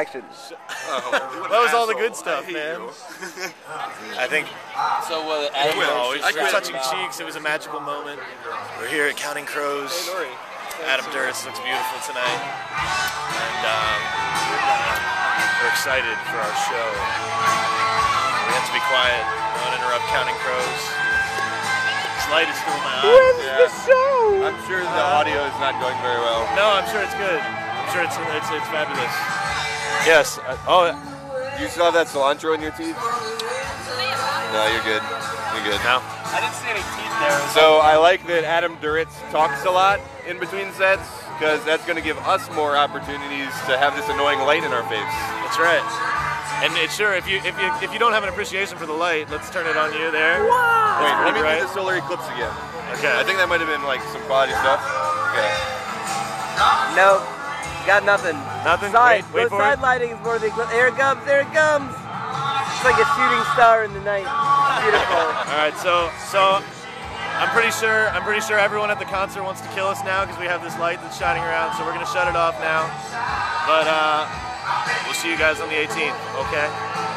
Actions. That was all the good stuff, man. I think So what? well, I quit. touching cheeks. It was a magical moment. We're here at Counting Crows. Adam Duritz looks beautiful tonight, and um, we're excited for our show. We have to be quiet. Don't interrupt Counting Crows. This light is still in my the show? I'm sure the audio is not going very well. No, I'm sure it's good. I'm sure it's it's, it's fabulous. Yes. Uh, oh, You still have that cilantro in your teeth? No, you're good. You're good. no. I didn't see any teeth there. So I like that Adam Duritz talks a lot in between sets because that's going to give us more opportunities to have this annoying light in our face. That's right. And it's sure if you if you if you don't have an appreciation for the light, let's turn it on you there. Wait, let me right. do the solar eclipse again. Okay. I think that might have been like some quality stuff. Okay. No, got nothing. Nothing? Side, Wait- wait side it. lighting is more the There it comes. There it comes. It's like a shooting star in the night. Beautiful. All right, so so I'm pretty sure I'm pretty sure everyone at the concert wants to kill us now because we have this light that's shining around. So we're gonna shut it off now. But uh, we'll see you guys on the 18th. Okay.